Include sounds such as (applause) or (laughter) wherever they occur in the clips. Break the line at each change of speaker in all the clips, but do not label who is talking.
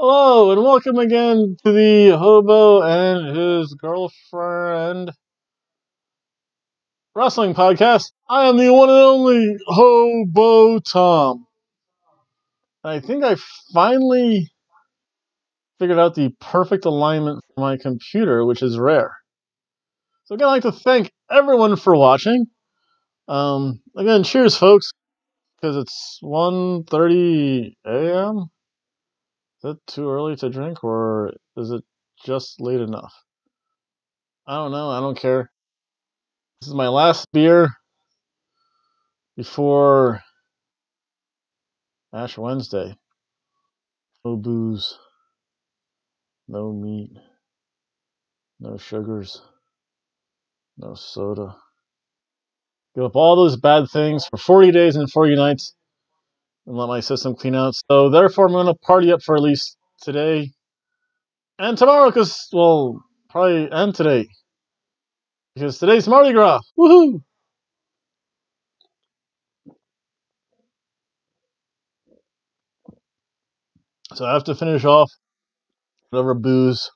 Hello, and welcome again to the Hobo and His Girlfriend Wrestling Podcast. I am the one and only Hobo Tom. I think I finally figured out the perfect alignment for my computer, which is rare. So again, I'd like to thank everyone for watching. Um, again, cheers, folks, because it's 1.30 a.m. Is it too early to drink, or is it just late enough? I don't know. I don't care. This is my last beer before Ash Wednesday. No booze, no meat, no sugars, no soda. Give up all those bad things for 40 days and 40 nights and let my system clean out. So, therefore, I'm going to party up for at least today and tomorrow because, well, probably and today. Because today's Mardi Gras. Woohoo! So I have to finish off whatever booze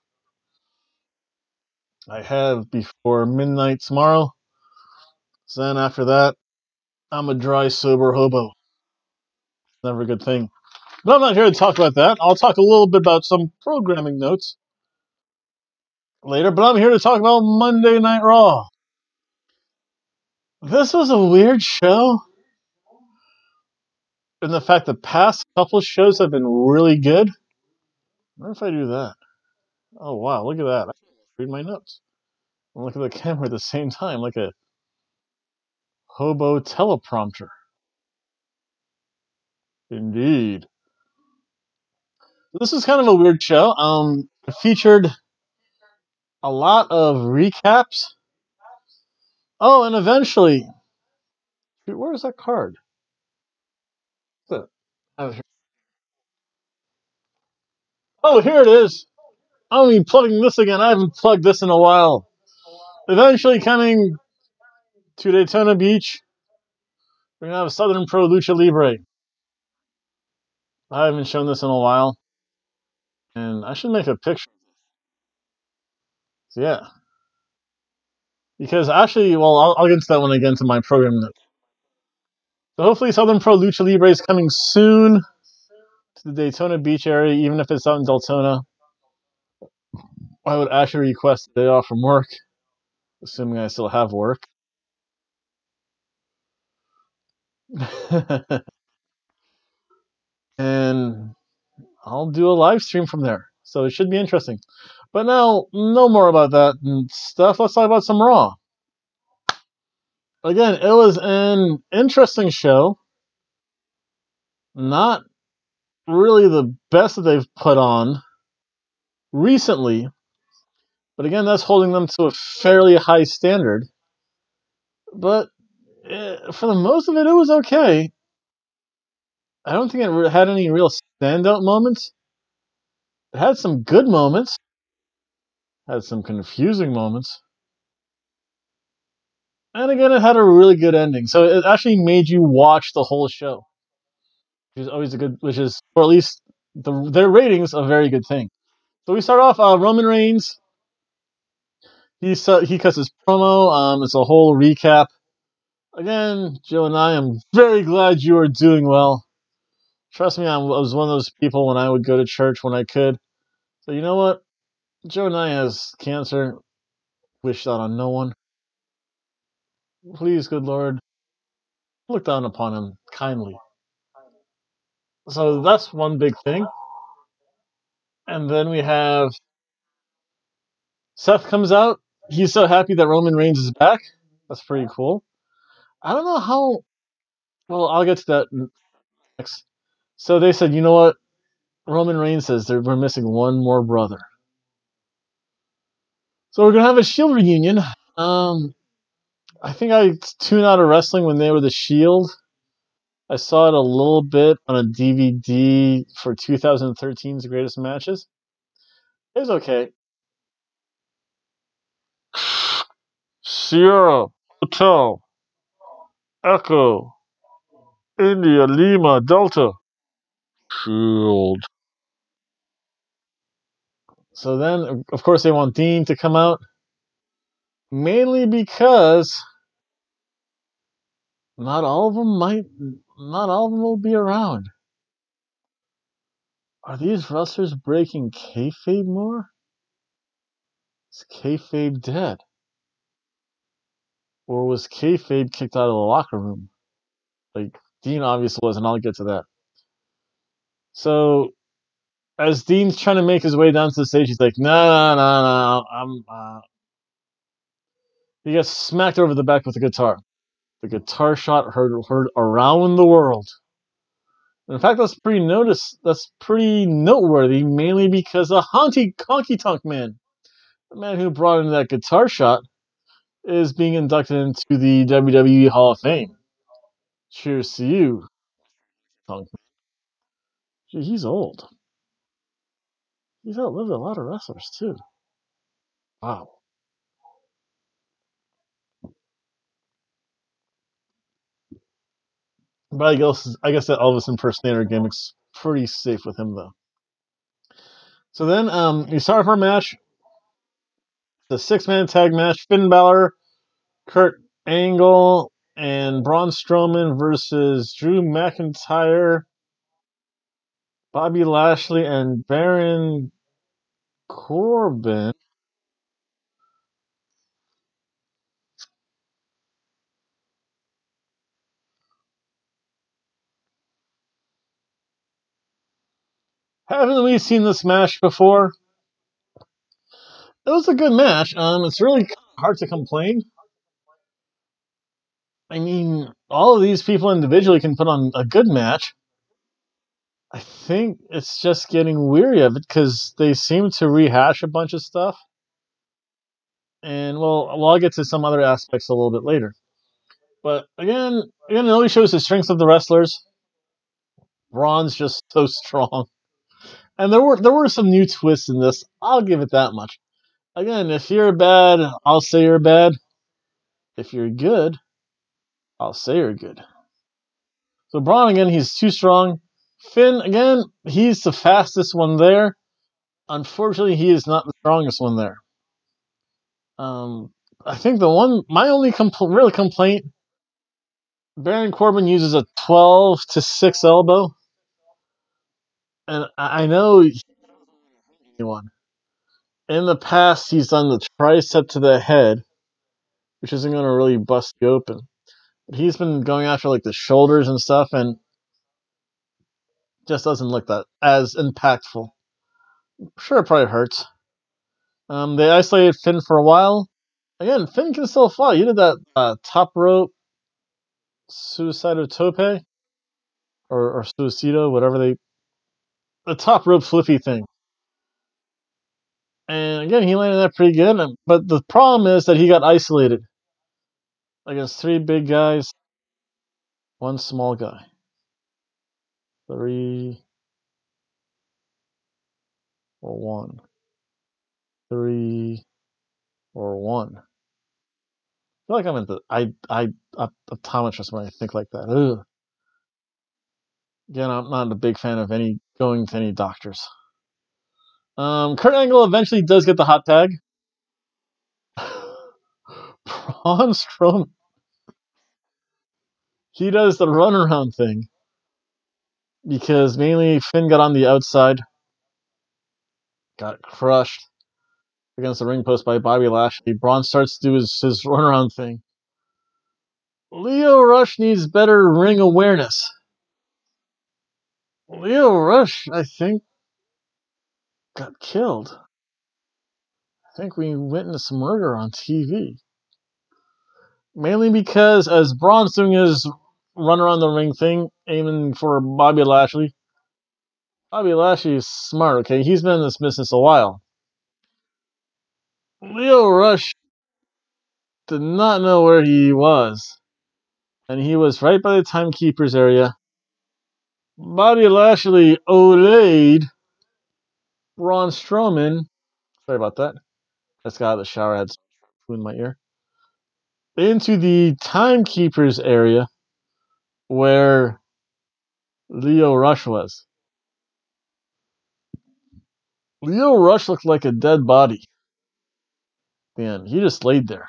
I have before midnight tomorrow. So then after that, I'm a dry, sober hobo. Never a good thing. But I'm not here to talk about that. I'll talk a little bit about some programming notes later, but I'm here to talk about Monday Night Raw. This was a weird show. And the fact the past couple shows have been really good. I wonder if I do that. Oh wow, look at that. I read my notes. And look at the (laughs) camera at the same time, like a hobo teleprompter. Indeed. This is kind of a weird show. Um, featured a lot of recaps. Oh, and eventually, where's that card? Oh, here it is. I'm be plugging this again. I haven't plugged this in a while. Eventually coming to Daytona Beach, we're gonna have Southern Pro Lucha Libre. I haven't shown this in a while, and I should make a picture. So yeah, because actually, well, I'll, I'll get to that when I get into my program. So hopefully, Southern Pro Lucha Libre is coming soon to the Daytona Beach area, even if it's out in Deltona. I would actually request a day off from work, assuming I still have work. (laughs) and I'll do a live stream from there. So it should be interesting. But now, no more about that and stuff. Let's talk about some Raw. Again, it was an interesting show. Not really the best that they've put on recently. But again, that's holding them to a fairly high standard. But eh, for the most of it, it was okay. I don't think it had any real standout moments. It had some good moments, had some confusing moments. And again, it had a really good ending. So it actually made you watch the whole show, which is always a good, which is, or at least the, their ratings, a very good thing. So we start off uh, Roman Reigns. He he cuts his promo. Um, it's a whole recap. Again, Joe and I am very glad you are doing well. Trust me, I was one of those people when I would go to church when I could. So you know what? Joe Anoa'i has cancer. Wish that on no one. Please, good Lord, look down upon him kindly. So that's one big thing. And then we have Seth comes out. He's so happy that Roman Reigns is back. That's pretty cool. I don't know how. Well, I'll get to that next. So they said, you know what? Roman Reigns says we're missing one more brother. So we're gonna have a Shield reunion. Um, I think I tuned out of wrestling when they were the Shield. I saw it a little bit on a DVD for 2013's Greatest Matches. It was okay. Sierra Hotel Echo India Lima Delta Shield. So then, of course, they want Dean to come out, mainly because not all of them might, not all of them will be around. Are these wrestlers breaking kayfabe more? Is kayfabe dead? Or was kayfabe kicked out of the locker room? Like, Dean obviously was, and I'll get to that. So, as Dean's trying to make his way down to the stage, he's like, no, no, no, no, I'm, uh... He gets smacked over the back with a guitar. The guitar shot heard, heard around the world. In fact, that's pretty notice. That's pretty noteworthy, mainly because the Honky Honky Tonk Man, the man who brought in that guitar shot, is being inducted into the WWE Hall of Fame. Cheers to you, Tonk he's old. He's outlived a lot of wrestlers too. Wow. But I guess I guess that Elvis impersonator gimmick's pretty safe with him though. So then um you start our match. The six man tag match, Finn Balor, Kurt Angle, and Braun Strowman versus Drew McIntyre, Bobby Lashley, and Baron Corbin. Haven't we seen this match before? It was a good match. Um, it's really hard to complain. I mean, all of these people individually can put on a good match. I think it's just getting weary of it because they seem to rehash a bunch of stuff. And well, well, I'll get to some other aspects a little bit later. But again, again, it only shows the strengths of the wrestlers. Braun's just (laughs) so strong, and there were there were some new twists in this. I'll give it that much. Again, if you're bad, I'll say you're bad. If you're good, I'll say you're good. So Braun again, he's too strong. Finn again, he's the fastest one there. Unfortunately, he is not the strongest one there. Um, I think the one, my only compl- real complaint, Baron Corbin uses a 12 to 6 elbow. And I know one. In the past, he's done the tricep to the head, which isn't going to really bust you open. But he's been going after like the shoulders and stuff, and just doesn't look that as impactful. Sure, it probably hurts. Um, they isolated Finn for a while. Again, Finn can still fly. You did that uh, top rope suicide of tope or, or suicido, whatever they the top rope flippy thing. And again, he landed that pretty good. But the problem is that he got isolated against three big guys, one small guy. Three or one. Three or one. I feel like I'm in the I I optometrist when I think like that. Ugh. Again, I'm not a big fan of any going to any doctors. Um, Kurt Angle eventually does get the hot tag. (laughs) Braun Strowman. He does the runaround thing because mainly Finn got on the outside, got crushed against the ring post by Bobby Lashley. Braun starts to do his, his (laughs) runaround thing. Lio Rush needs better ring awareness. Lio Rush, I think, got killed. I think we witnessed murder on TV. Mainly because as Braun's doing his run around the ring thing, aiming for Bobby Lashley, Bobby Lashley is smart, okay? He's been in this business a while. Lio Rush did not know where he was. And he was right by the timekeeper's area. Bobby Lashley olayed Braun Strowman. Sorry about that. Just got out of the shower. I had in my ear. Into the timekeeper's area where Lio Rush was. Lio Rush looked like a dead body. Man, he just laid there.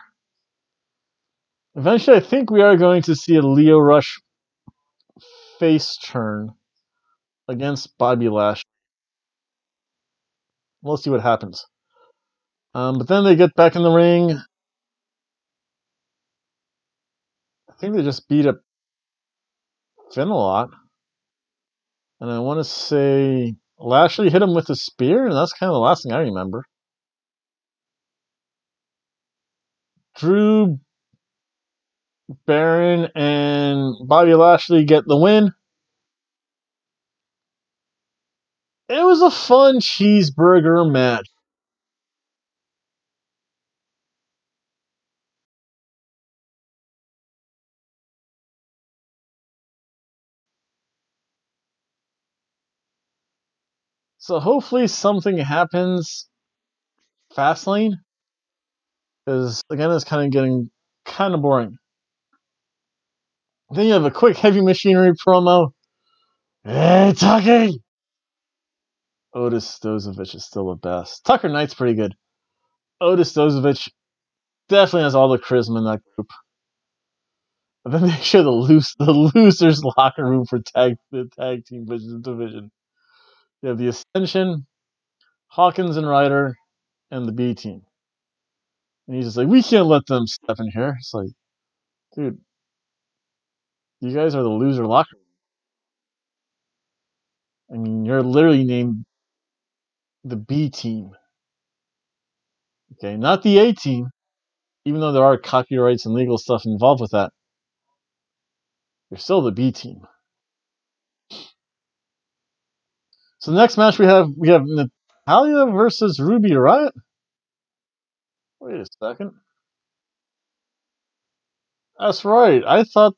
Eventually, I think we are going to see a Lio Rush face turn against Bobby Lashley. We'll see what happens. Um, but then they get back in the ring. I think they just beat up Finn a lot. And I want to say Lashley hit him with a spear, and that's kind of the last thing I remember. Drew Baron and Bobby Lashley get the win. It was a fun cheeseburger match. So hopefully something happens Fastlane. Because again it's kinda getting kinda boring. Then you have a quick heavy machinery promo. Hey Tucky Otis Dozovic is still the best. Tucker Knight's pretty good. Otis Dozovic definitely has all the charisma in that group. And then (laughs) they show the loose the losers locker room for tag the tag team division. You have the Ascension, Hawkins and Ryder, and the B team. And he's just like, we can't let them step in here. It's like, dude, you guys are the loser locker room. I mean, you're literally named the B team. Okay, not the A team, even though there are copyrights and legal stuff involved with that. You're still the B team. So the next match we have we have Natalya versus Ruby Riott. Wait a second. That's right. I thought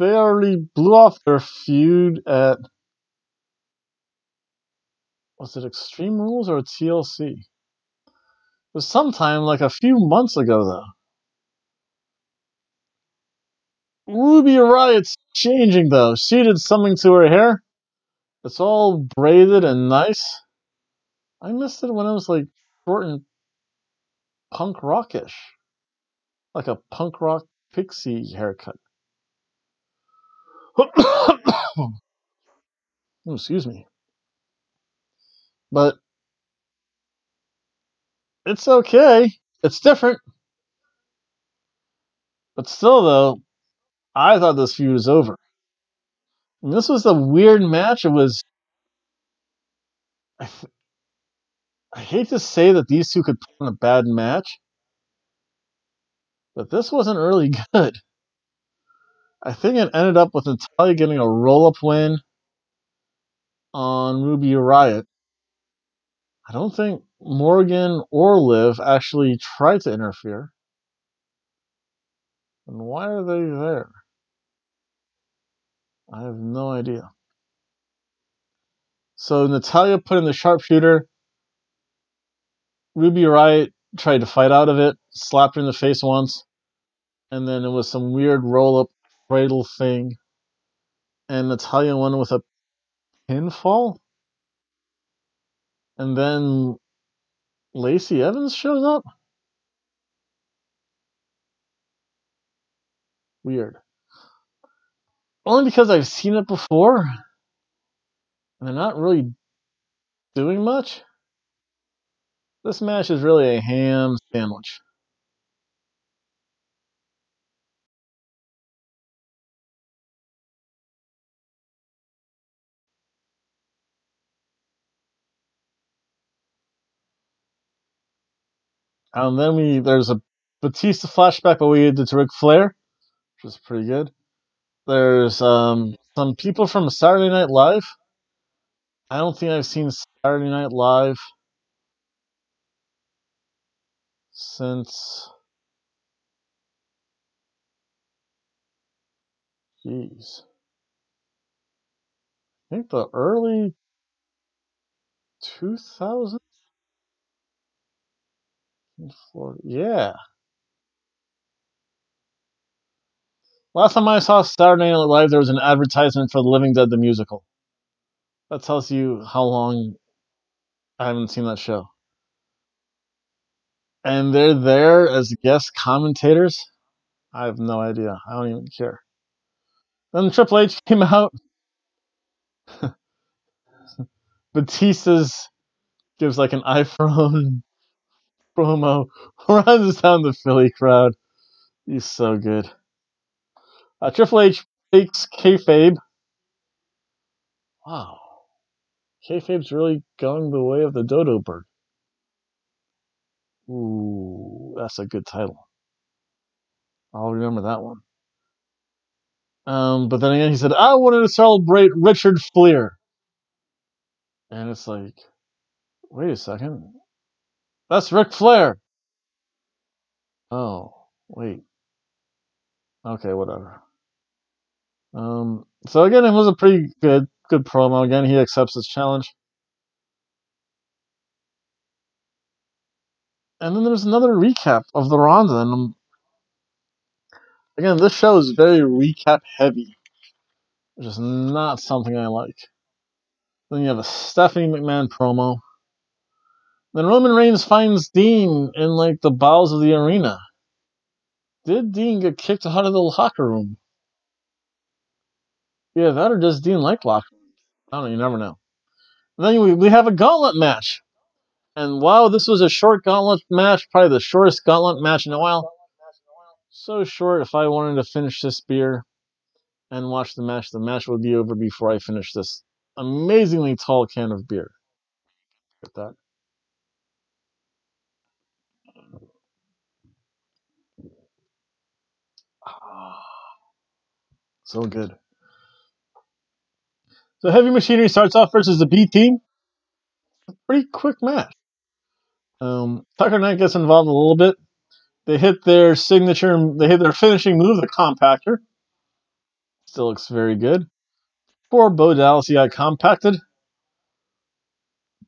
they already blew off their feud at was it Extreme Rules or TLC? It was sometime like a few months ago though. Ruby Riott's changing though. She did something to her hair. It's all braided and nice. I missed it when it was like short and punk rockish. Like a punk rock pixie haircut. oh, (coughs) excuse me. But it's okay. It's different. But still, though, I thought this feud was over. And this was a weird match. It was. I, (laughs) I hate to say that these two could put on a bad match, but this wasn't really (laughs) good. I think it ended up with Natalya getting a roll up win on Ruby Riott. I don't think Morgan or Liv actually tried to interfere. And why are they there? I have no idea. So Natalya put in the sharpshooter. Ruby Riott tried to fight out of it, slapped her in the face once, and then it was some weird roll up cradle thing. And Natalya won with a pinfall. And then Lacey Evans shows up? Weird. Only because I've seen it before. And they're not really doing much. This match is really a ham sandwich. And then we there's a Batista flashback, but we did to Ric Flair, which was pretty good. There's um, some people from Saturday Night Live. I don't think I've seen Saturday Night Live since. Jeez. I think the early 2000s? Yeah. Last time I saw Saturday Night Live, there was an advertisement for The Living Dead the musical. That tells you how long I haven't seen that show. And they're there as guest commentators. I have no idea. I don't even care. Then Triple H came out. (laughs) Batista's gives like an iPhone (laughs) promo, (laughs) runs down the Philly crowd. He's so good. Uh, Triple H takes kayfabe. Wow. Kayfabe's really going the way of the dodo bird. Ooh, that's a good title. I'll remember that one. Um, but then again, he said, I wanted to celebrate Richard Fliehr. And it's like, wait a second. That's Ric Flair. Oh, wait. Okay, whatever. Um, so again, it was a pretty good, good promo. Again, he accepts his challenge. And then there's another recap of the Ronda, and um, again, this show is very recap heavy, which is not something I like. Then you have a Stephanie McMahon promo. Then Roman Reigns finds Dean in like the bowels of the arena. Did Dean get kicked out of the locker room? Yeah, that or does Dean like rooms? I don't know, you never know. And then we, we have a gauntlet match. And wow, this was a short gauntlet match, probably the shortest gauntlet match in a while. So short, if I wanted to finish this beer and watch the match, the match would be over before I finish this amazingly tall can of beer. Get that. Ah, so good. So Heavy Machinery starts off versus the B team. Pretty quick match. Um, Tucker Knight gets involved a little bit. They hit their signature, they hit their finishing move, the compactor. Still looks very good. Poor Bo Dallas, got compacted.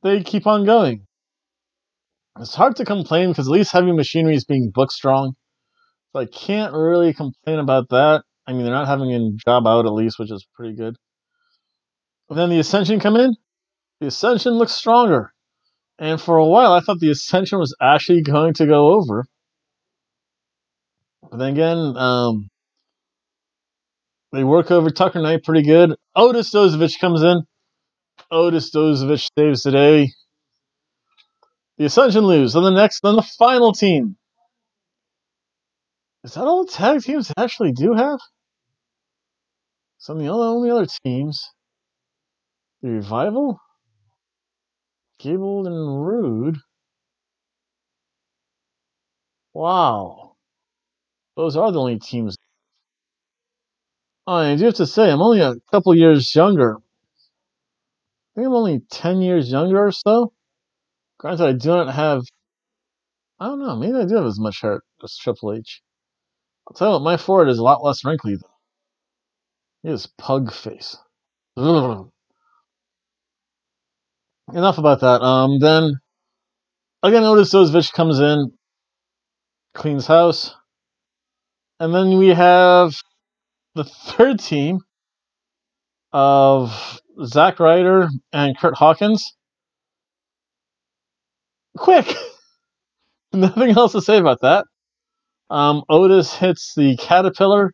They keep on going. It's hard to complain because at least Heavy Machinery is being book strong. So I can't really complain about that. I mean, they're not having a job out at least, which is pretty good. But then the Ascension come in. The Ascension looks stronger. And for a while, I thought the Ascension was actually going to go over. But then again, um, they work over Tucker Knight pretty good. Otis Dozovic comes in. Otis Dozovic saves the day. The Ascension lose. Then the next, then the final team. Is that all the tag teams actually do have? Some of the only other teams. The Revival? Gable and Roode? Wow. Those are the only teams. I do have to say, I'm only a couple years younger. I think I'm only 10 years younger or so. Granted, I do not have. I don't know, maybe I do have as much hair as Triple H. I'll tell you what, my forehead is a lot less wrinkly, though. He has pug face. (laughs) Enough about that. Um, then, again, Otis Dozovic comes in, cleans house. And then we have the third team of Zack Ryder and Kurt Hawkins. Quick! (laughs) Nothing else to say about that. Um, Otis hits the caterpillar,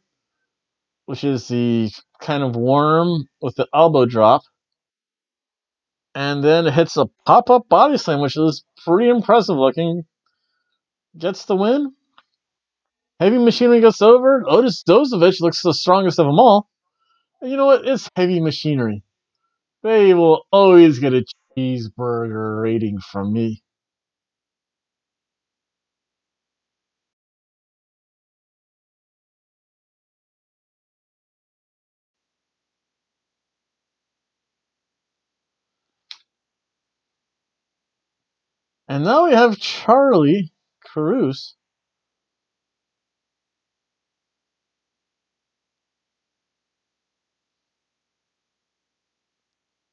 which is the kind of worm with the elbow drop. And then hits a pop up body slam, which is pretty impressive looking. Gets the win. Heavy Machinery gets over. Otis Dozovic looks the strongest of them all. And you know what? It's Heavy Machinery. They will always get a cheeseburger rating from me. And now we have Charly Caruso.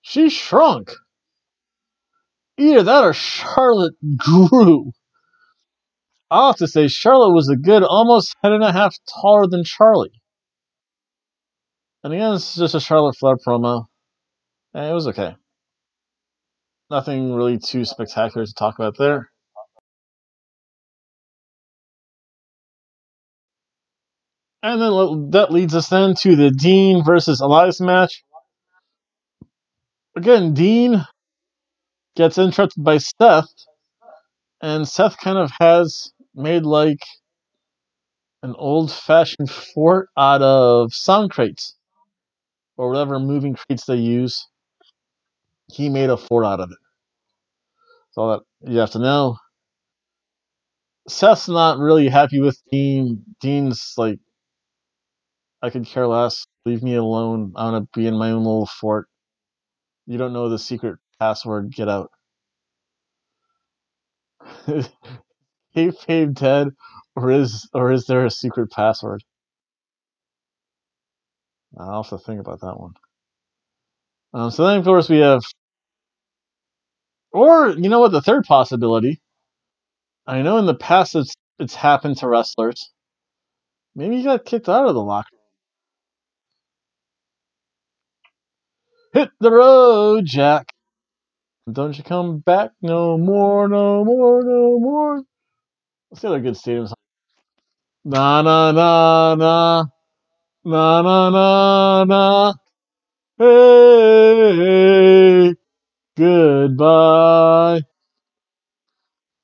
She shrunk. Either that or Charlotte grew. I'll have to say, Charlotte was a good almost head and a half taller than Charlie. And again, this is just a Charlotte Flair promo. And it was okay. Nothing really too spectacular to talk about there. And then that leads us then to the Dean versus Elias match. Again, Dean gets interrupted by Seth, and Seth kind of has made like an old fashioned fort out of sound crates or whatever moving crates they use. He made a fort out of it. All that you have to know. Seth's not really happy with Dean. Dean's like, I could care less. Leave me alone. I want to be in my own little fort. You don't know the secret password. Get out. (laughs) Kayfabe dead, or is or is there a secret password? I'll have to think about that one. Um, so then, of course, we have, or you know what, the third possibility. I know in the past it's it's happened to wrestlers. Maybe he got kicked out of the locker room. Hit the road, Jack. Don't you come back no more, no more, no more. Let's see other good stadiums. Na na na na. Na na na na. Hey, goodbye.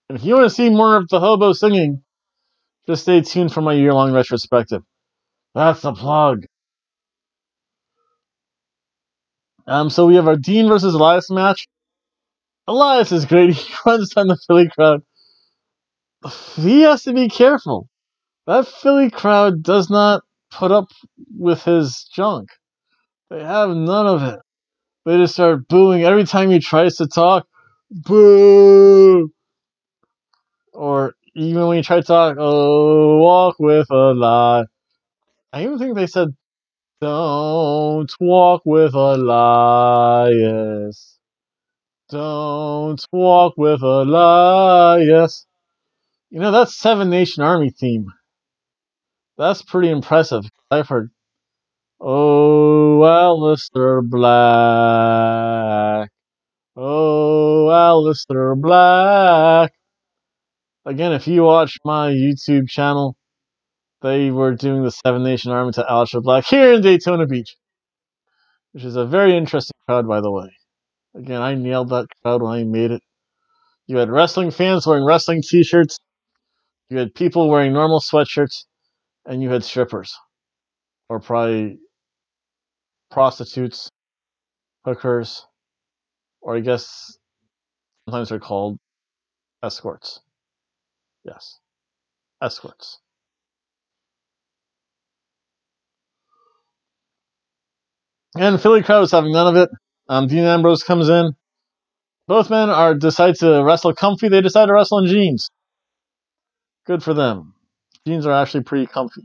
And if you want to see more of the hobo singing, just stay tuned for my year long retrospective. That's the plug. Um, so we have our Dean versus Elias match. Elias is great. (laughs) He runs down the Philly crowd. He has to be careful. That Philly crowd does not put up with his junk. They have none of it. They just start booing every time he tries to talk. Boo! Or even when he tried to talk, oh, walk with a lie. I even think they said, don't walk with Elias. Don't walk with Elias. You know, that's Seven Nation Army theme. That's pretty impressive. I've heard, oh, Aleister Black. Oh, Aleister Black. Again, if you watch my YouTube channel, they were doing the Seven Nation Army to Aleister Black here in Daytona Beach, which is a very interesting crowd, by the way. Again, I nailed that crowd when I made it. You had wrestling fans wearing wrestling t-shirts. You had people wearing normal sweatshirts, and you had strippers, or probably prostitutes, hookers, or I guess sometimes they're called escorts. Yes, escorts. And Philly crowd was having none of it. Um, Dean Ambrose comes in. Both men are decide to wrestle comfy. They decide to wrestle in jeans. Good for them. Jeans are actually pretty comfy.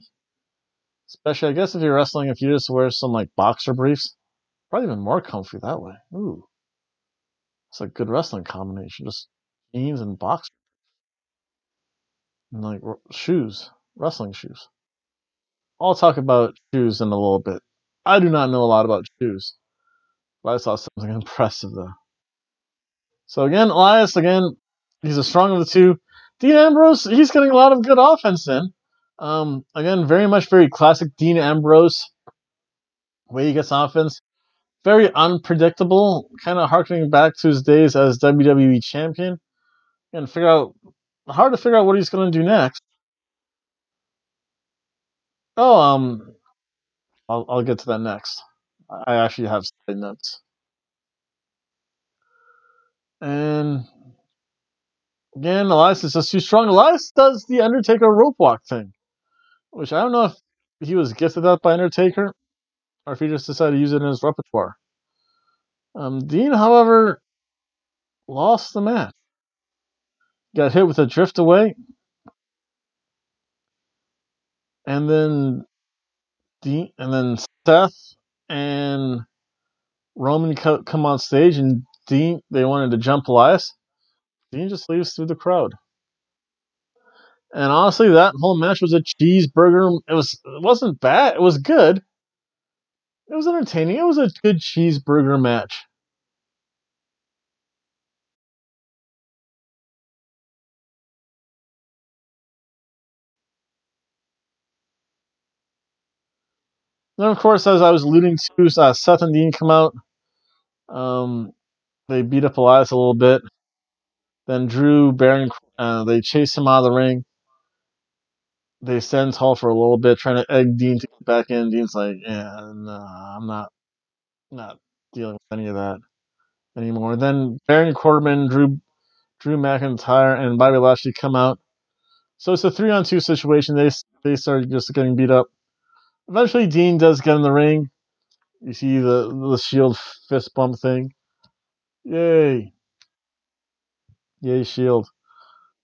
Especially, I guess, if you're wrestling, if you just wear some like boxer briefs, probably even more comfy that way. Ooh, it's a good wrestling combination. Just jeans and boxer, and like shoes, wrestling shoes. I'll talk about shoes in a little bit. I do not know a lot about shoes, but I saw something (laughs) impressive though. So again, Elias, again, he's the strong of the two. Dean Ambrose, he's getting a lot of good offense in. Um, again, very much very classic Dean Ambrose way he gets offense. Very unpredictable, kind of harkening back to his days as WWE champion. And figure out hard to figure out what he's going to do next. Oh, um, I'll I'll get to that next. I actually have side notes. And again, Elias is just too strong. Elias does the Undertaker rope walk thing, which I don't know if he was gifted that by Undertaker or if he just decided to use it in his repertoire. Um, Dean, however, lost the match. Got hit with a drift away. And then Dean, and then Seth and Roman come on stage, and Dean they wanted to jump Elias. Dean just leaves through the crowd. And honestly, that whole match was a cheeseburger. It was it wasn't bad. It was good. It was entertaining. It was a good cheeseburger match. Then, of course, as I was alluding to, uh, Seth and Dean come out. Um, they beat up Elias a little bit. Then Drew Baron, uh, they chase him out of the ring. They send Hall for a little bit, trying to egg Dean to get back in. Dean's like, "Yeah, I'm not, not dealing with any of that anymore." Then Baron Corbin, Drew, Drew McIntyre, and Bobby Lashley come out. So it's a three-on-two situation. They they start just getting beat up. Eventually, Dean does get in the ring. You see the the Shield fist bump thing. Yay! Yay, Shield.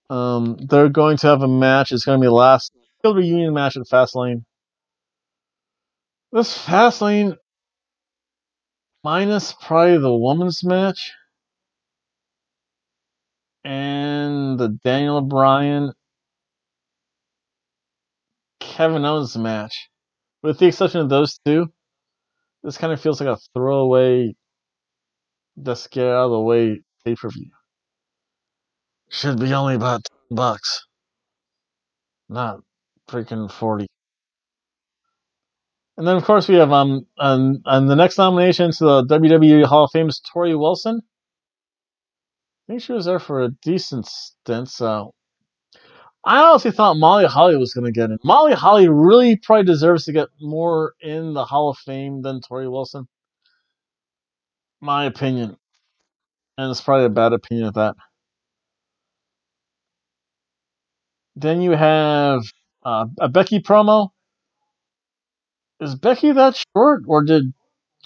Um, they're going to have a match. It's going to be last Shield reunion match at Fastlane. This Fastlane, minus probably the women's match and the Daniel Bryan Kevin Owens match, with the exception of those two, this kind of feels like a throwaway, just get out of the way pay per view. Should be only about 10 bucks, not freaking 40. And then, of course, we have um and, and the next nomination to the WWE Hall of Fame is Torrie Wilson. I think she was there for a decent stint, so I honestly thought Molly Holly was going to get in. Molly Holly really probably deserves to get more in the Hall of Fame than Torrie Wilson. My opinion. And it's probably a bad opinion of that. Then you have uh, a Becky promo. Is Becky that short, or did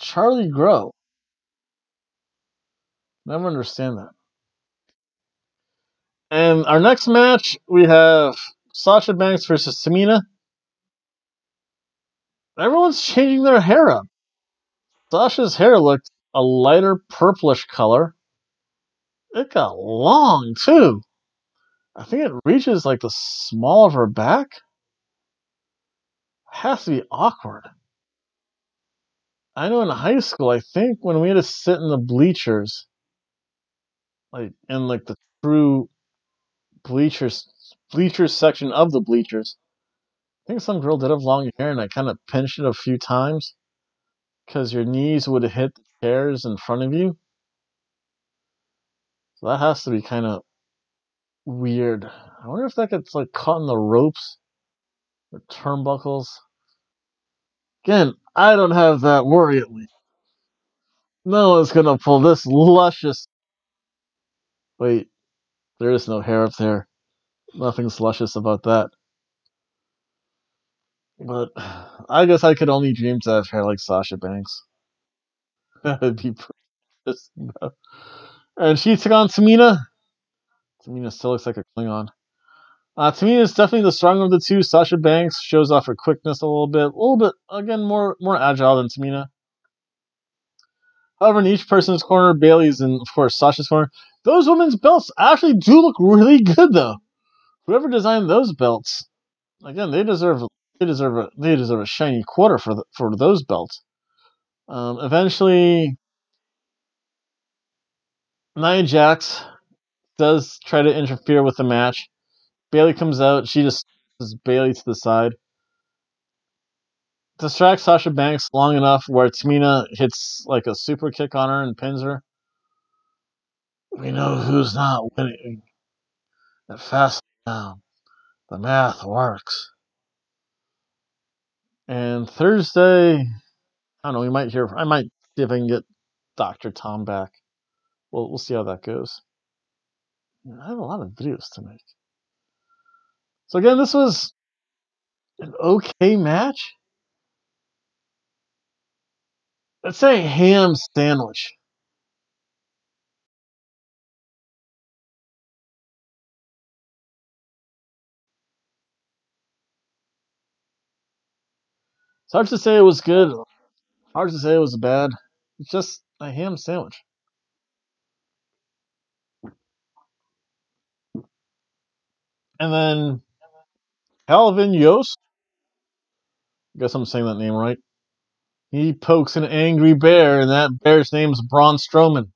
Charly grow? Never understand that. And our next match, we have Sasha Banks versus Tamina. Everyone's changing their hair up. Sasha's hair looked a lighter purplish color. It got long too. I think it reaches like the small of her back. Has to be awkward. I know in high school, I think when we had to sit in the bleachers, like in like the true bleachers bleachers section of the bleachers, I think some girl did have long hair, and I kind of pinched it a few times because your knees would hit the chairs in front of you. So that has to be kind of weird. I wonder if that gets like caught in the ropes or turnbuckles. Again, I don't have that worry at least. No one's gonna pull this luscious. Wait, there is no hair up there. Nothing's luscious about that. But I guess I could only dream to have hair like Sasha Banks. (laughs) That'd be pretty And she took on Tamina. Tamina still looks like a Klingon. Uh, Tamina is definitely the stronger of the two. Sasha Banks shows off her quickness a little bit, a little bit again more more agile than Tamina. However, in each person's corner, Bayley's and of course Sasha's corner, those women's belts actually do look really good though. Whoever designed those belts, again, they deserve they deserve a they deserve a shiny quarter for the, for those belts. Um, eventually, Nia Jax does try to interfere with the match. Bayley comes out. She just Bayley to the side. Distracts Sasha Banks long enough where Tamina hits like a super kick on her and pins her. We know who's not winning. At fast now, the math works. And Thursday, I don't know. We might hear. I might see if I can get Doctor Tom back. We'll we'll see how that goes. I have a lot of videos to make. So again, this was an okay match. Let's say ham sandwich. It's hard to say it was good. Hard to say it was bad. It's just a ham sandwich. And then Colin Jost. I guess I'm saying that name right. He pokes an angry bear, and that bear's name's Braun Strowman.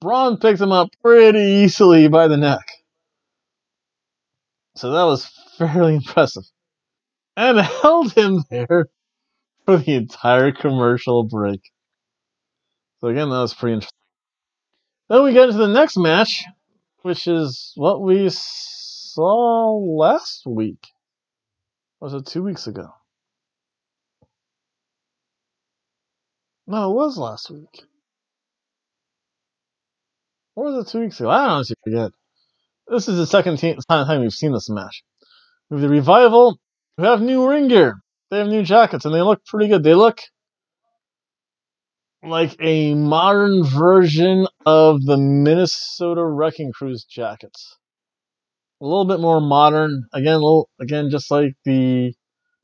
Braun picks him up pretty easily by the neck. So that was fairly (laughs) impressive. And (laughs) held him there for the entire commercial break. So again, that was pretty interesting. Then we get into the next match, which is what we saw last week. Was it two weeks ago? No, it was last week. Or was it two weeks ago? I honestly forget. This is the second time we've seen this match. With the Revival, who have new ring gear. They have new jackets, and they look pretty good. They look like a modern version of the Minnesota Wrecking Crews jackets. A little bit more modern. Again, little, again, just like the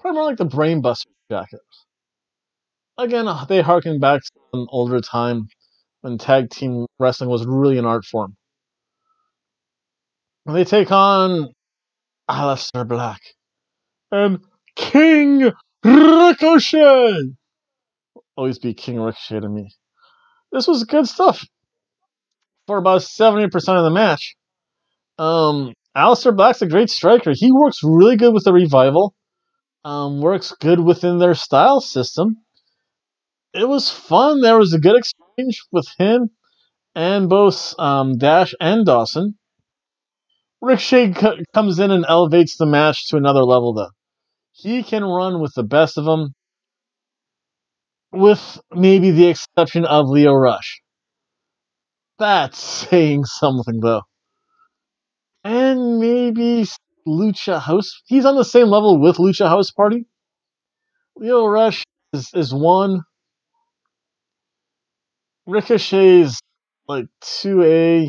probably more like the Brainbuster jackets. Again, uh, they harken back to an older time when tag team wrestling was really an art form. They take on Aleister Black and King Ricochet. Always be King Ricochet to me. This was good stuff for about 70% of the match. Um, Aleister Black's a great striker. He works really good with the revival. Um, works good within their style system. It was fun. There was a good exchange with him and both um, Dash and Dawson. Ricochet c- comes in and elevates the match to another level, though. He can run with the best of them, with maybe the exception of Lio Rush. That's (laughs) saying something, though. And maybe Lucha House. He's on the same level with Lucha House Party. Lio Rush is, is one. Ricochet's like 2A.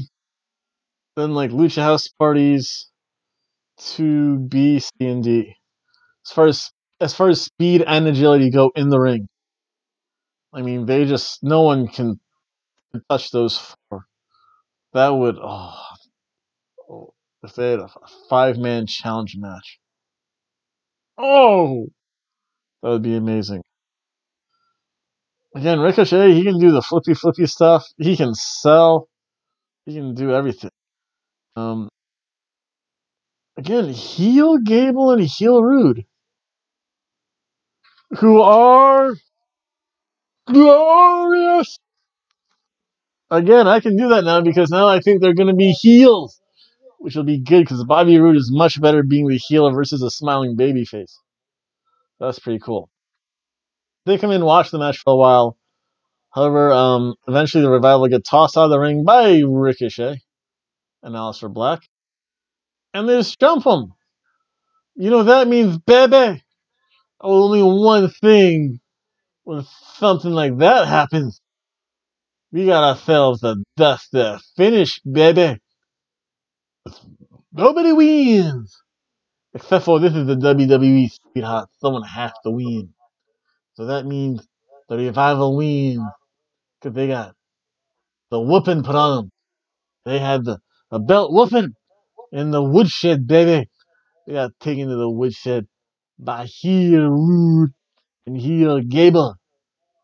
Then like Lucha House Parties 2B, C, and D. As far as as far as speed and agility go in the ring. I mean, they just no one can touch those four. That would oh, oh if they had a five man challenge match. Oh, that would be amazing. Again, Ricochet, he can do the flippy flippy stuff. He can sell. He can do everything. Um, again, heel Gable and heel Roode, who are glorious. Again, I can do that now because now I think they're going to be heels, which will be good because Bobby Roode is much better being the heel versus a smiling baby face. That's pretty cool. They come in and watch the match for a while. However, um, eventually the revival get tossed out of the ring by Ricochet and Aleister Black. And they just jump him. You know, that means baby. Only one thing when something like that happens. We got ourselves a Dusty finish, baby. Nobody wins. Except for this is the WWE, sweetheart. Someone has to win. So that means the revival wins. Because they got the whooping put on them. They had the, the belt whooping in the woodshed, baby. They got taken to the woodshed by heel Roode and heel Gable.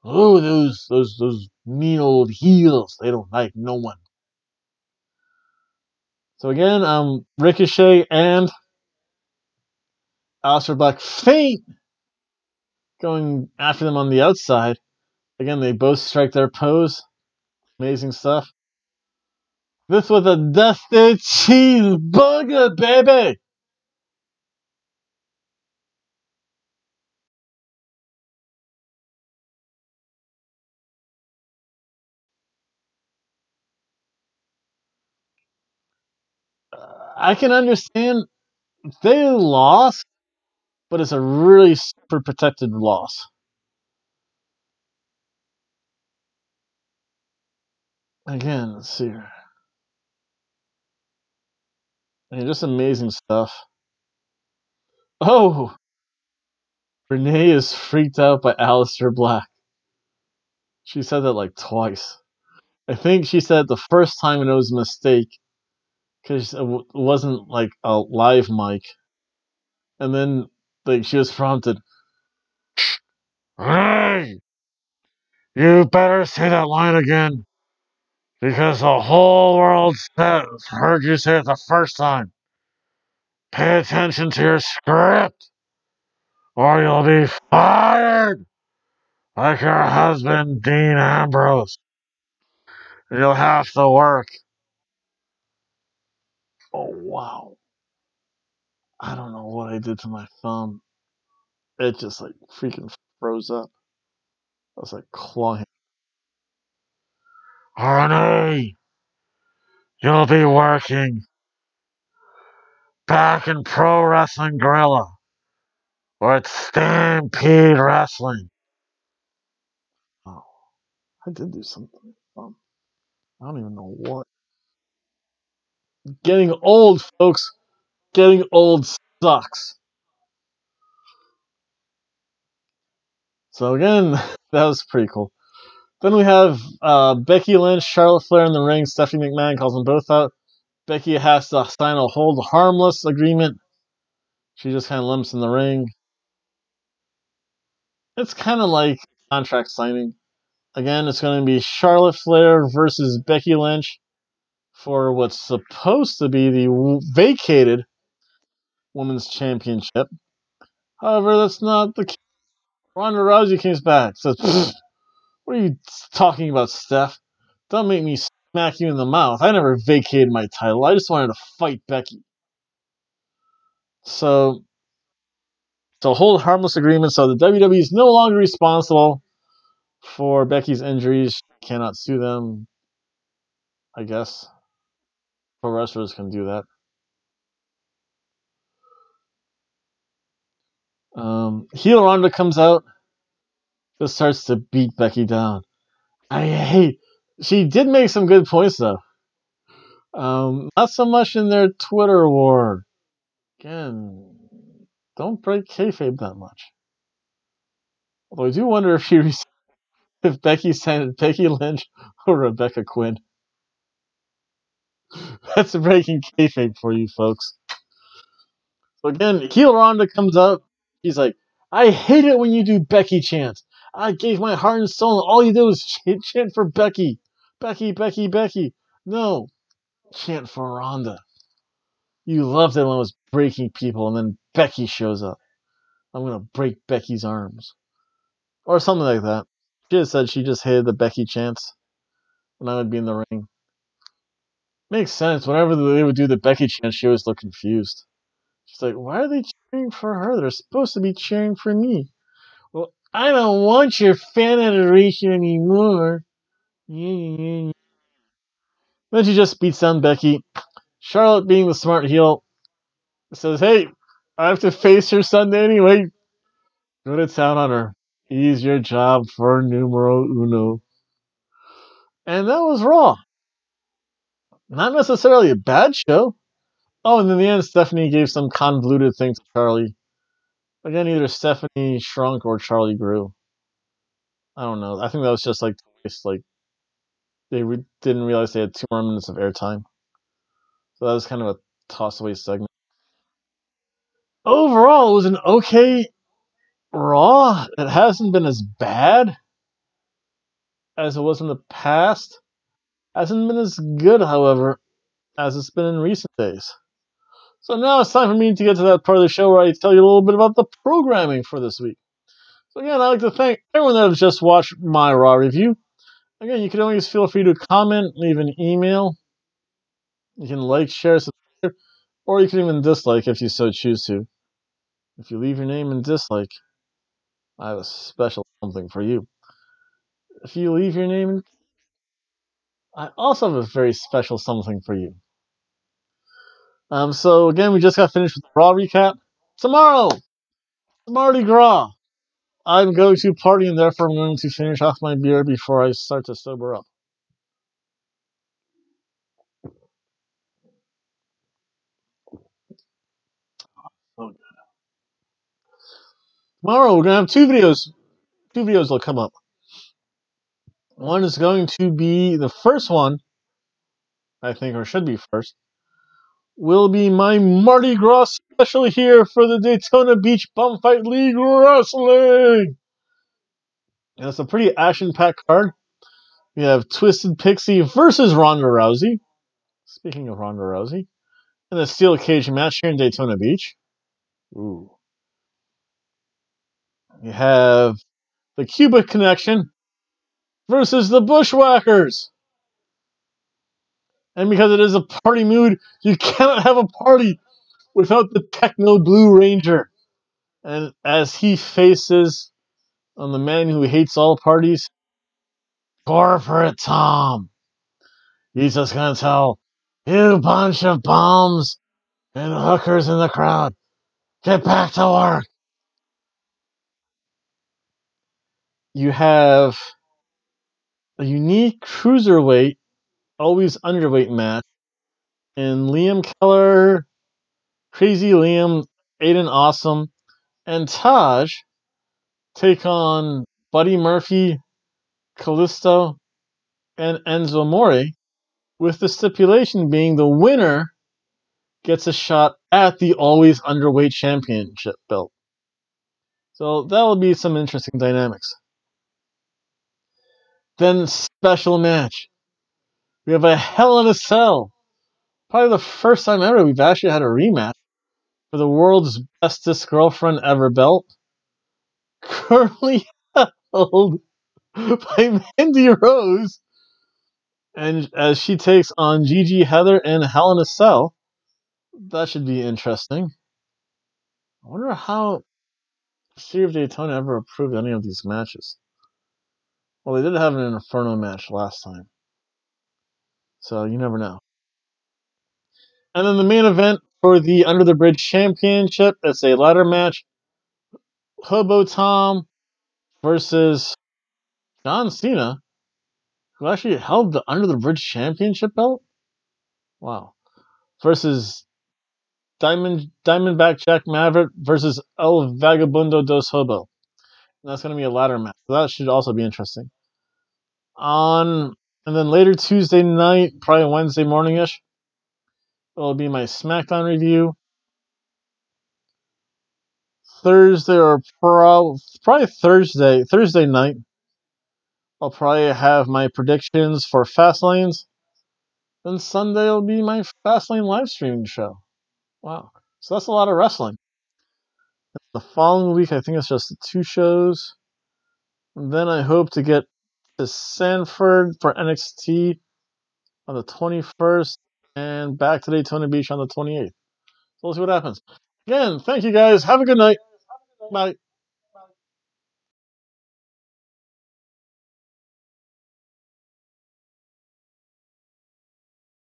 Oh, those those those mean old heels. They don't like no one. So again, um, Ricochet and Aleister Black faint going after them on the outside. Again, they both strike their pose. Amazing stuff. This was a dusted cheeseburger, baby! I can understand they lost, but it's a really super protected loss. Again, let's see here. Mean, just amazing stuff. Oh! Renee is freaked out by Aleister Black. She said that like twice. I think she said it the first time and it was a mistake because it wasn't like a live mic. And then like she was prompted. Hey, you better say that line again, because the whole world says, heard you say it the first time. Pay attention to your script, or you'll be fired. like your husband, Dean Ambrose. You'll have to work. Oh, wow. I don't know what I did to my thumb. It just like freaking froze up. I was like clawing. Renee, you'll be working back in Pro Wrestling Guerrilla or it's Stampede Wrestling. Oh, I did do something. Um, I don't even know what. Getting old, folks. Getting old sucks. So again, (laughs) that was pretty cool. Then we have uh, Becky Lynch, Charlotte Flair in the ring. Stephanie McMahon calls them both out. Becky has to sign a hold harmless agreement. She just kind of limps in the ring. It's kind of like contract signing. Again, it's going to be Charlotte Flair versus Becky Lynch for what's supposed to be the vacated Women's Championship. However, that's not the case. Ronda Rousey comes back. Says, (sniffs) "What are you talking about, Steph? Don't make me smack you in the mouth. I never vacated my title. I just wanted to fight Becky." So, to hold harmless agreement. So the WWE is no longer responsible for Becky's injuries. She cannot sue them. I guess pro wrestlers can do that. Um, heel Ronda comes out, just starts to beat Becky down. I hate. She did make some good points though. Um, not so much in their Twitter war. Again, don't break kayfabe that much. Although I do wonder if she (laughs) if Becky signed Becky Lynch or Rebecca Quinn. (laughs) That's a breaking kayfabe for you folks. So again, heel Ronda comes up. He's like, I hate it when you do Becky chants. I gave my heart and soul, and all you do is (laughs) chant, for Becky. Becky, Becky, Becky. No, chant for Ronda. You loved it when I was breaking people, and then Becky shows up. I'm gonna break Becky's arms. Or something like that. She just said she just hated the Becky chants when I would be in the ring. Makes sense. Whenever they would do the Becky chants, she always looked confused. She's like, why are they cheering for her? They're supposed to be cheering for me. Well, I don't want your fan adoration anymore. Then she just beats down Becky. Charlotte, being the smart heel, says, Hey, I have to face her Sunday anyway. Go to town on her. He's your job for numero uno. And that was Raw. Not necessarily a bad show. Oh, and in the end, Stephanie gave some convoluted thing to Charly. Again, either Stephanie shrunk or Charly grew. I don't know. I think that was just like like they re- didn't realize they had two more minutes of airtime. So that was kind of a toss away segment. Overall, it was an okay Raw. It hasn't been as bad as it was in the past. Hasn't been as good, however, as it's been in recent days. So now it's time for me to get to that part of the show where I tell you a little bit about the programming for this week. So again, I'd like to thank everyone that has just watched my Raw review. Again, you can always feel free to comment, leave an email. You can like, share, subscribe, or you can even dislike if you so choose to. If you leave your name and dislike, I have a special something for you. If you leave your name, I also have a very special something for you. Um, so again, we just got finished with the Raw recap. Tomorrow, Mardi Gras. I'm going to party and therefore I'm going to finish off my beer before I start to sober up. Oh. Tomorrow we're gonna have two videos. Two videos will come up. One is going to be the first one, I think, or should be first, will be my Mardi Gras special here for the Daytona Beach Bum Fight League Wrestling. And it's a pretty action-packed card. We have Twisted Pixie versus Ronda Rousey. Speaking of Ronda Rousey, in a steel cage match here in Daytona Beach. Ooh. You have the Cuba Connection versus the Bushwhackers. And because it is a party mood, you (laughs) cannot have a party without the Techno Blue Ranger. And as he faces on the man who hates all parties, Corporate Tom. He's just gonna tell you bunch of bums and hookers in the crowd, get back to work. You have a unique cruiserweight, always underweight match, and Liam Keller, Crazy Liam, Aiden Awesome, and Taj take on Buddy Murphy, Kalisto, and Enzo Amore, with the stipulation being the winner gets a shot at the always underweight championship belt. So that will be some interesting dynamics. Then special match. We have a Hell in a Cell. Probably the first time ever we've actually had a rematch for the world's bestest girlfriend ever belt. (laughs) Currently held by Mandy Rose. And as she takes on Gigi Heather and Hell in a Cell. That should be interesting. I wonder how City of Daytona ever approved any of these matches. Well, they did have an Inferno match last time. So you never know. And then the main event for the Under the Bridge Championship, is a ladder match. Hobo Tom versus John Cena, who actually held the Under the Bridge Championship belt. Wow. Versus Diamond Diamondback Jack Maverick versus El Vagabundo dos Hobo. That's going to be a ladder match. So that should also be interesting. On and then later Tuesday night, probably Wednesday morningish, it'll be my SmackDown review. Thursday or pro- probably Thursday, Thursday night, I'll probably have my predictions for fast lanes. Then Sunday will be my Fastlane live streaming show. Wow. So that's a lot of wrestling. The following week, I think it's just two shows. And then I hope to get to Sanford for NXT on the 21st and back to Daytona Beach on the 28th. So we'll see what happens. Again, thank you guys. Have a good night. Bye.